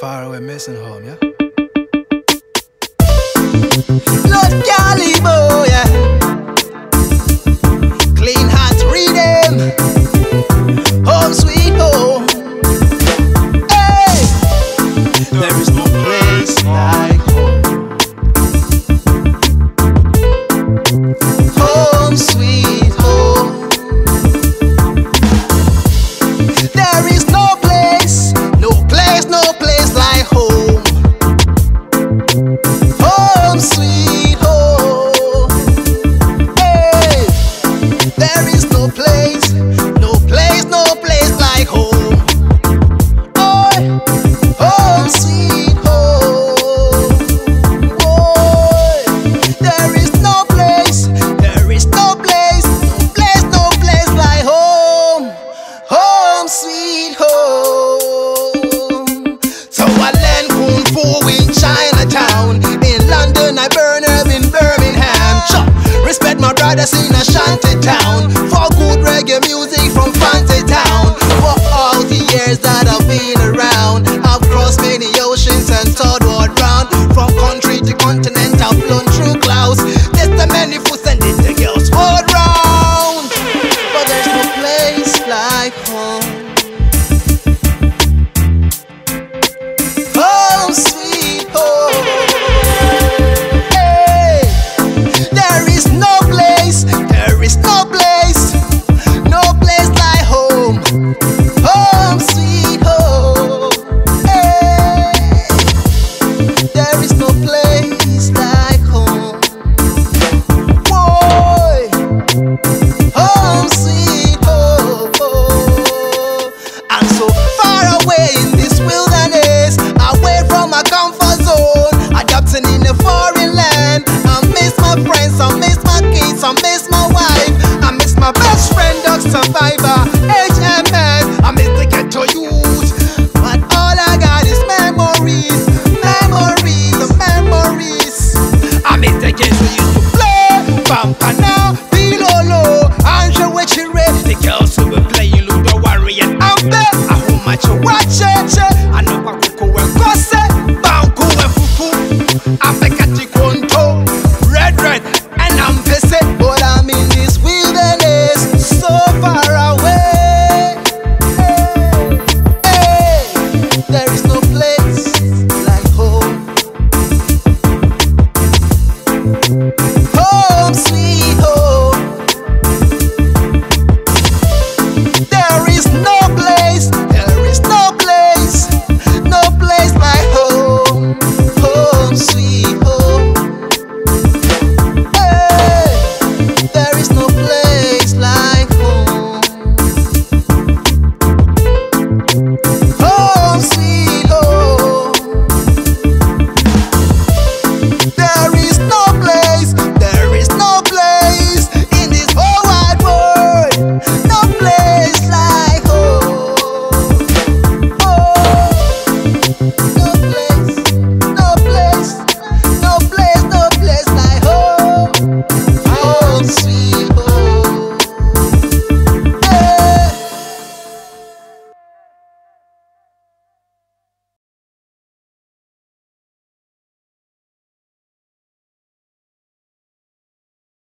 Far away missing home, yeah? Los Calibos, yeah I see in a shanty town.